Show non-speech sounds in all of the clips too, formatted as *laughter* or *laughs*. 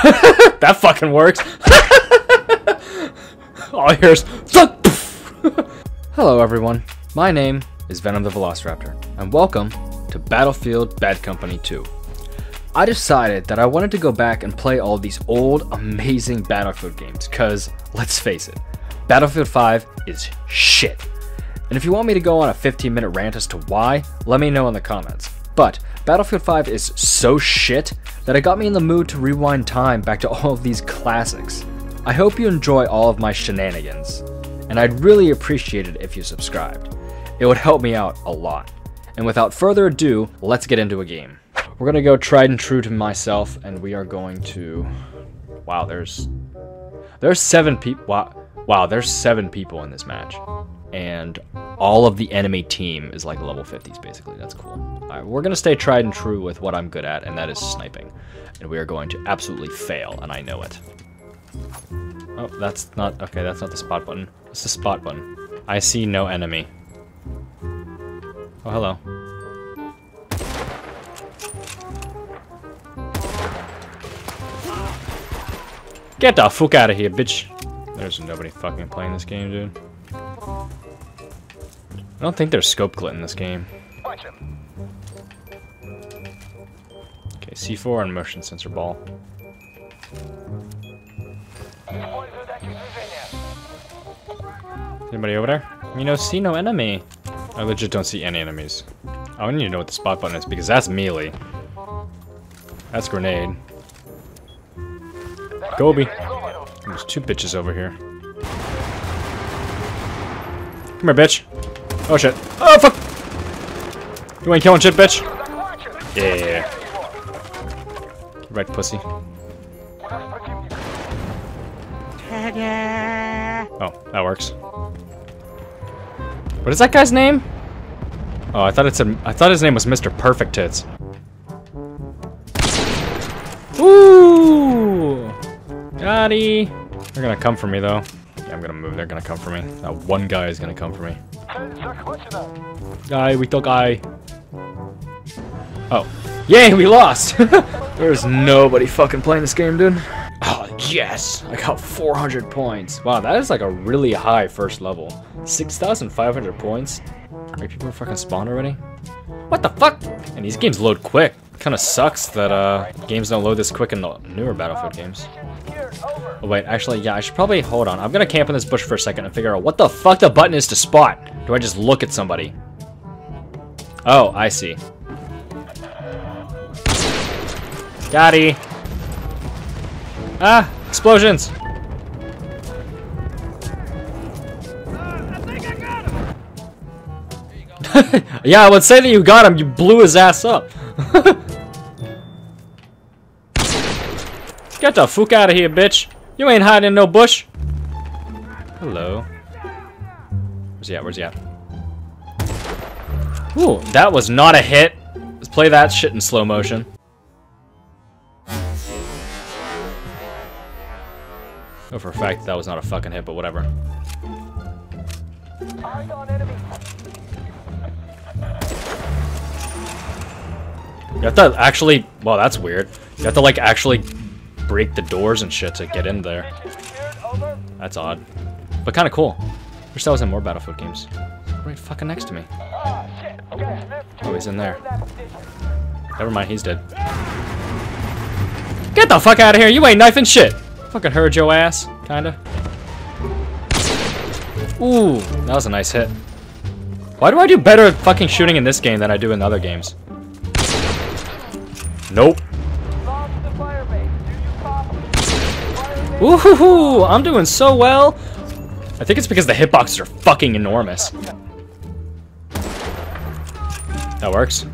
*laughs* that fucking works. *laughs* All here's Hello everyone, my name is Venom the Velociraptor, and welcome to Battlefield Bad Company 2. I decided that I wanted to go back and play all these old, amazing Battlefield games, cause, let's face it, Battlefield 5 is shit. And if you want me to go on a 15 minute rant as to why, let me know in the comments. But Battlefield 5 is so shit that it got me in the mood to rewind time back to *laughs* all of these classics. I hope you enjoy all of my shenanigans, and I'd really appreciate it if you subscribed. It would help me out a lot. And without further ado, let's get into a game. We're gonna go tried and true to myself, and we are going to... Wow, there's... There's seven people... Wow. wow, there's seven people in this match. And all of the enemy team is like level 50s, basically. That's cool. Alright, we're gonna stay tried and true with what I'm good at, and that is sniping. And we are going to absolutely fail, and I know it. Oh, that's not... Okay, that's not the spot button. It's the spot button. I see no enemy. Oh, hello. Get the fuck out of here, bitch. There's nobody fucking playing this game, dude. I don't think there's scope glint in this game. Okay, C4 and motion sensor ball. Anybody over there? You know, see no enemy. I legit don't see any enemies. I need to know what the spot button is because that's melee. That's grenade. Gobi. There's two bitches over here. Come here, bitch. Oh shit. Oh fuck! You ain't killing shit, bitch? Yeah. Right, pussy. *laughs* Oh, that works. What is that guy's name? Oh, I thought it said. I thought his name was Mr. Perfect Tits. Ooh, Gotti. They're gonna come for me though. Yeah, I'm gonna move. They're gonna come for me. That one guy is gonna come for me. Guy, we took guy. Oh, yay, we lost. *laughs* There's nobody fucking playing this game, dude. Oh, yes! I got 400 points. Wow, that is like a really high first level. 6,500 points? Are people fucking spawned already? What the fuck? And these games load quick. Kinda sucks that uh, games don't load this quick in the newer Battlefield games. Oh wait, actually, yeah, I should probably, hold on. I'm gonna camp in this bush for a second and figure out what the fuck the button is to spot. Do I just look at somebody? Oh, I see. Gotti! Ah! Explosions! *laughs* yeah, I would say that you got him. You blew his ass up. *laughs* Get the fuck out of here, bitch. You ain't hiding in no bush. Hello. Where's he at? Where's he at? Ooh, that was not a hit. Let's play that shit in slow motion. Oh, for a fact that was not a fucking hit, but whatever. You have to actually... Well, that's weird. You have to, like, actually break the doors and shit to get in there. That's odd. But kind of cool. Wish that was in more Battlefield games. Right fucking next to me. Oh, he's in there. Never mind, he's dead. Get the fuck out of here! You ain't knifing shit! Fucking heard your ass, kinda. Ooh, that was a nice hit. Why do I do better at fucking shooting in this game than I do in other games? Nope. Ooh, I'm doing so well. I think it's because the hitboxes are fucking enormous. That works.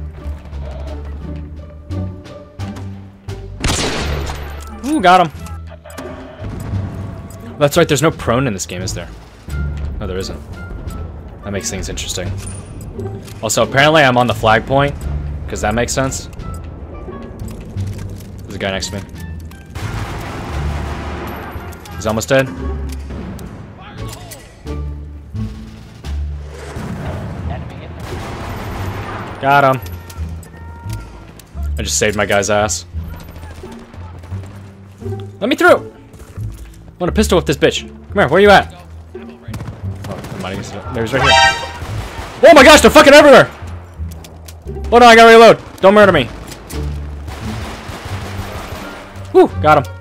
Ooh, got him. That's right, there's no prone in this game, is there? No, there isn't. That makes things interesting. Also, apparently I'm on the flag point, because that makes sense. There's a guy next to me. He's almost dead. Got him. I just saved my guy's ass. Let me through! I want a pistol with this bitch. Come here, where are you at? Oh, there's right here. Oh my gosh, they're fucking everywhere! Oh no, I gotta reload. Don't murder me. Whew, got him.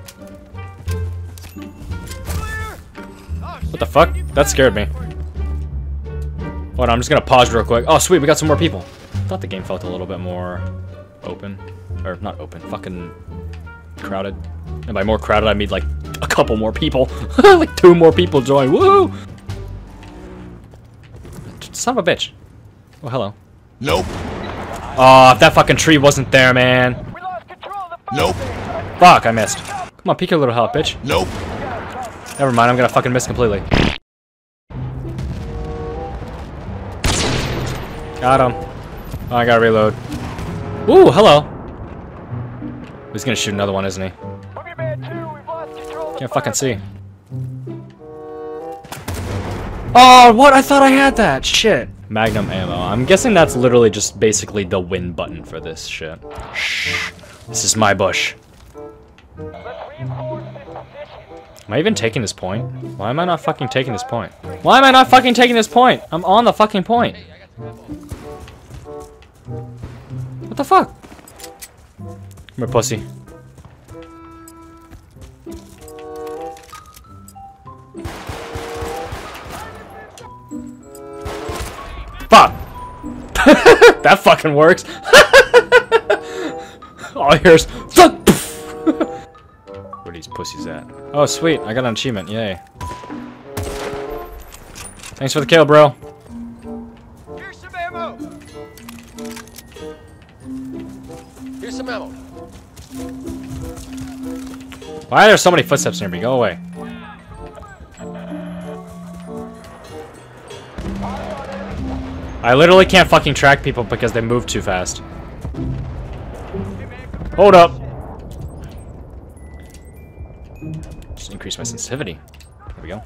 What the fuck? That scared me. Hold on, I'm just gonna pause real quick. Oh, sweet, we got some more people. I thought the game felt a little bit more open. Or, not open, fucking crowded. And by more crowded, I mean like a couple more people. *laughs* like two more people join. Woo! Son of a bitch. Oh, hello. Nope. Oh, if that fucking tree wasn't there, man. Nope. Fuck, I missed. Come on, peek your little help, bitch. Nope. Never mind, I'm gonna fucking miss completely. Got him. Oh, I gotta reload. Ooh, hello. He's gonna shoot another one, isn't he? Can't fucking see. Oh, what? I thought I had that. Shit. Magnum ammo. I'm guessing that's literally just basically the win button for this shit. Shh. This is my bush. Am I even taking this point? Why am I not fucking taking this point? Why am I not fucking taking this point? I'm on the fucking point. What the fuck? Come here, pussy. Fuck! *laughs* that fucking works. *laughs* All I these pussies at? Oh, sweet! I got an achievement. Yay! Thanks for the kill, bro. Here's some ammo. Here's some ammo. Why are there so many footsteps near me? Go away. I literally can't fucking track people because they move too fast. Hold up. Increase my sensitivity. There we go.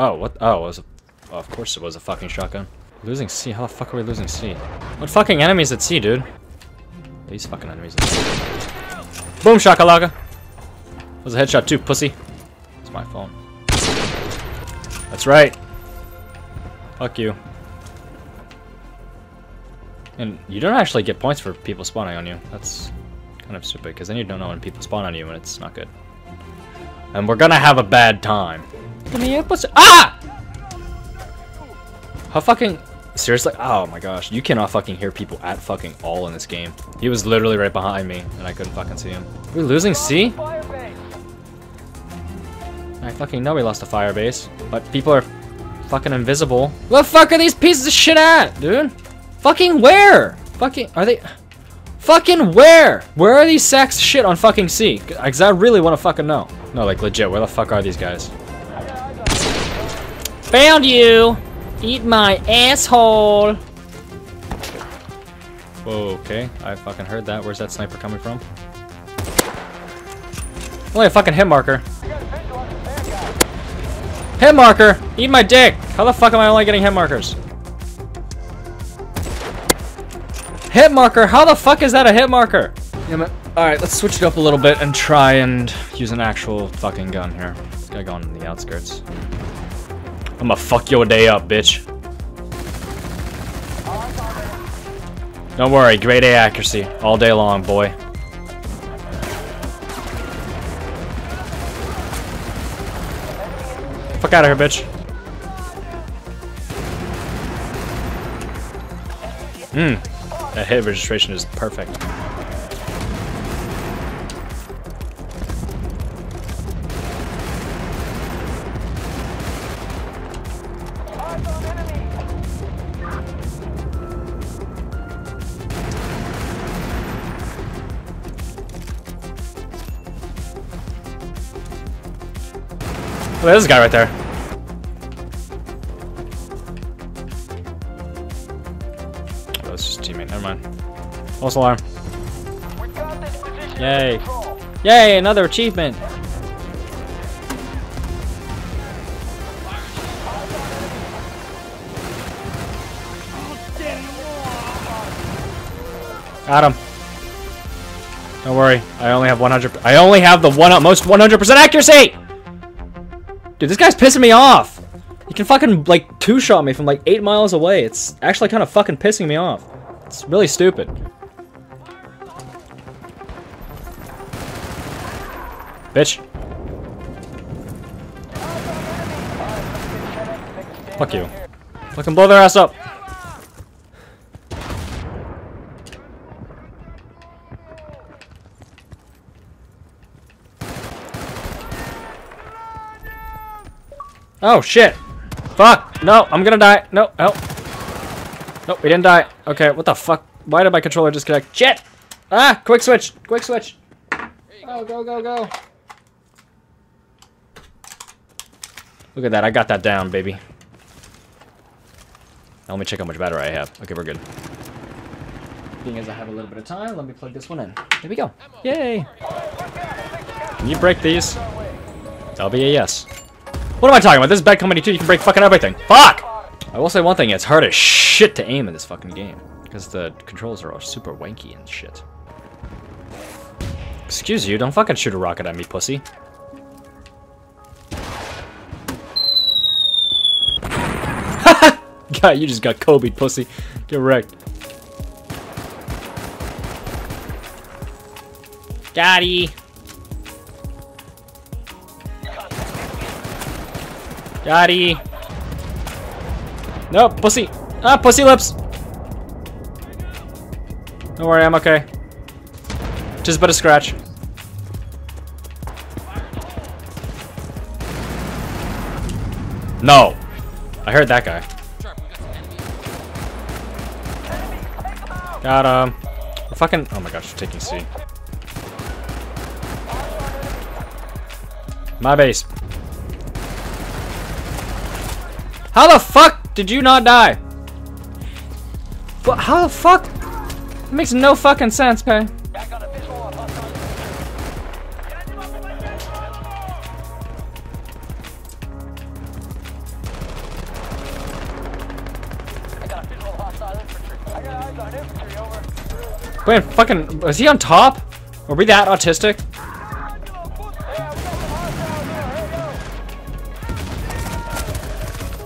Oh, what? Oh, was a, oh, of course it was a fucking shotgun. Losing C? How the fuck are we losing C? What fucking enemies at C, dude? These fucking enemies at C. Boom shakalaka! Was a headshot too, pussy. It's my phone. That's right. Fuck you. And you don't actually get points for people spawning on you. That's kind of stupid, because then you don't know when people spawn on you and it's not good. And we're gonna have a bad time. Give me a pussy. Ah! How fucking... Seriously? Oh my gosh. You cannot fucking hear people at fucking all in this game. He was literally right behind me, and I couldn't fucking see him. We're losing C? I fucking know we lost a fire base, but people are fucking invisible. Where the fuck are these pieces of shit at, dude? Fucking where? Fucking, are they... Fucking where? Where are these sacks of shit on fucking C? Cause I really want to fucking know. No, like legit, where the fuck are these guys? Found you! Eat my asshole! Whoa, okay. I fucking heard that. Where's that sniper coming from? Only a fucking hit marker. Hit marker! Eat my dick! How the fuck am I only getting hit markers? Hit marker? How the fuck is that a hit marker? Damn it. Alright, let's switch it up a little bit and try and use an actual fucking gun here. Gotta go on the outskirts. I'ma fuck your day up, bitch. Don't worry, grade A accuracy. All day long, boy. Fuck out of here, bitch. Hmm. That hit registration is perfect. Oh, there's a guy right there. False alarm. Yay. Yay, another achievement. Got him. Don't worry. I only have 100. I only have the one most 100% accuracy. Dude, this guy's pissing me off. He can fucking like two shot me from like eight miles away. It's actually kind of fucking pissing me off. It's really stupid. Bitch. Fuck you. Fucking blow their ass up. Oh shit! Fuck! No, I'm gonna die. No, help. Nope, we didn't die. Okay, what the fuck? Why did my controller disconnect? Shit! Ah! Quick switch! Quick switch! Oh, go, go, go! Look at that, I got that down, baby. Now let me check how much battery I have. Okay, we're good. Being as I have a little bit of time, let me plug this one in. There we go. Yay! Can you break these? That'll be a yes. What am I talking about? This is Bad Company 2, you can break fucking everything. Fuck! I will say one thing, it's hard as shit to aim in this fucking game. Because the controls are all super wanky and shit. Excuse you, don't fucking shoot a rocket at me, pussy. *laughs* God, you just got Kobe, pussy. Get wrecked. Daddy. Daddy. No, pussy. Ah, pussy lips. Don't worry, I'm okay. Just but a scratch. No. I heard that guy. Got um, him. We're fucking. Oh my gosh, we're taking C. My base. How the fuck did you not die? But how the fuck? It makes no fucking sense, Pay. Wait, fucking, was he on top? Are we that autistic?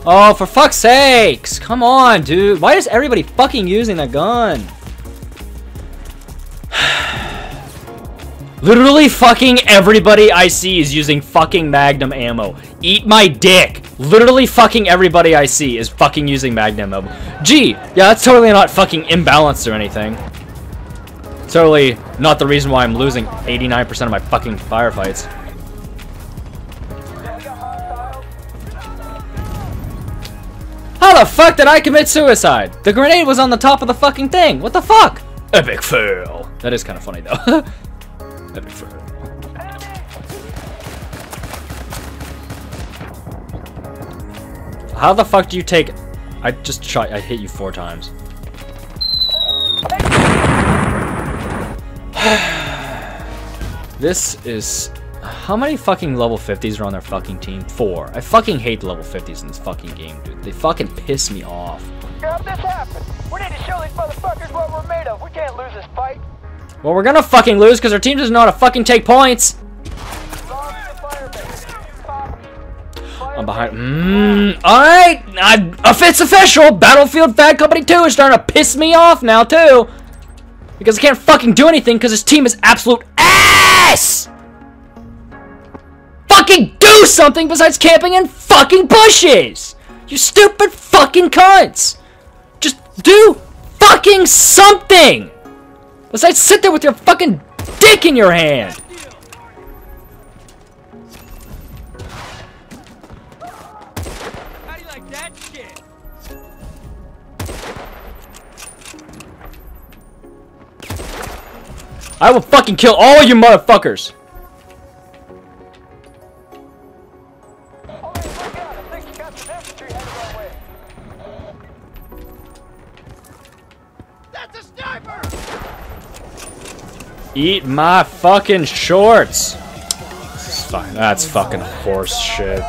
Oh, for fuck's sakes! Come on, dude. Why is everybody fucking using that gun? *sighs* Literally fucking everybody I see is using fucking Magnum ammo. Eat my dick. Literally fucking everybody I see is fucking using Magnum ammo. Gee, yeah, that's totally not fucking imbalanced or anything. Totally not the reason why I'm losing 89% of my fucking firefights. How the fuck did I commit suicide? The grenade was on the top of the fucking thing. What the fuck? Epic fail. That is kind of funny though. *laughs* Epic fail. How the fuck do you take... I just shot... I hit you four times. This is... How many fucking level 50s are on their fucking team? Four. I fucking hate the level 50s in this fucking game, dude. They fucking piss me off. This happened? We need to show these motherfuckers what we're made of. We can't lose this fight. Well, we're gonna fucking lose because our team doesn't know how to fucking take points. I'm behind. Mmm. Alright. It's official, Battlefield Bad Company 2 is starting to piss me off now, too. Because I can't fucking do anything because his team is absolute ass! Fucking do something besides camping in fucking bushes! You stupid fucking cunts! Just do fucking something! Besides sit there with your fucking dick in your hand! I will fucking kill all you motherfuckers! Hey, look out. I think you got some infantry headed that way. That's a sniper! Eat my fucking shorts! This is fu- That's fucking horse shit.